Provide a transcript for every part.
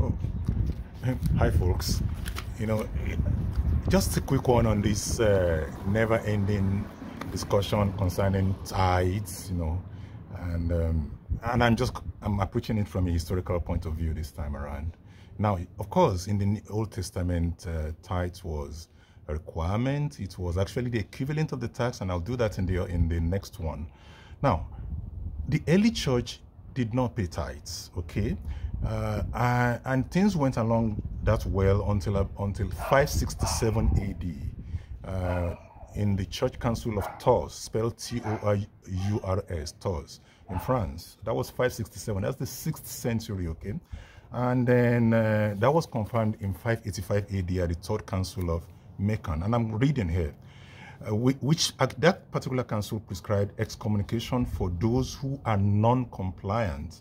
Oh, hi, folks. You know, just a quick one on this uh, never-ending discussion concerning tithes. You know, and um, and I'm just I'm approaching it from a historical point of view this time around. Now, of course, in the Old Testament, uh, tithes was a requirement. It was actually the equivalent of the tax, and I'll do that in the in the next one. Now, the early church did not pay tithes. Okay, uh, and, and, things went along that well until uh, until 567 AD. Uh, in the Church Council of Tours, spelled T-O-U-R-S, Tours, in France. That was 567. That's the 6th century, okay? And then uh, that was confirmed in 585 AD at the Third Council of Macon. And I'm reading here, uh, which at that particular council prescribed excommunication for those who are non-compliant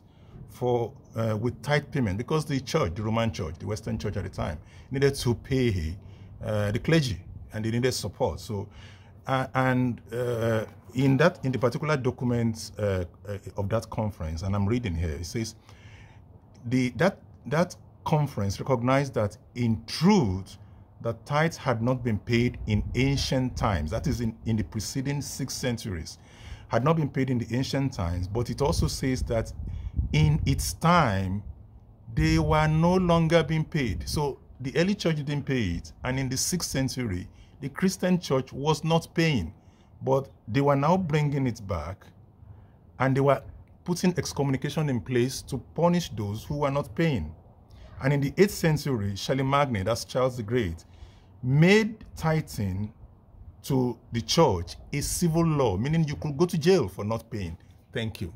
for uh, with tithe payment because the church, the Roman church, the Western church at the time, needed to pay uh, the clergy and they needed support. So, uh, and uh, in that, in the particular documents uh, uh, of that conference, and I'm reading here, it says, the that that conference recognized that in truth, that tithes had not been paid in ancient times. That is in, in the preceding six centuries, had not been paid in the ancient times. But it also says that in its time, they were no longer being paid. So the early church didn't pay it, and in the sixth century, the Christian church was not paying, but they were now bringing it back and they were putting excommunication in place to punish those who were not paying. And in the 8th century, Charlemagne, that's Charles the Great, made tithing to the church a civil law, meaning you could go to jail for not paying. Thank you.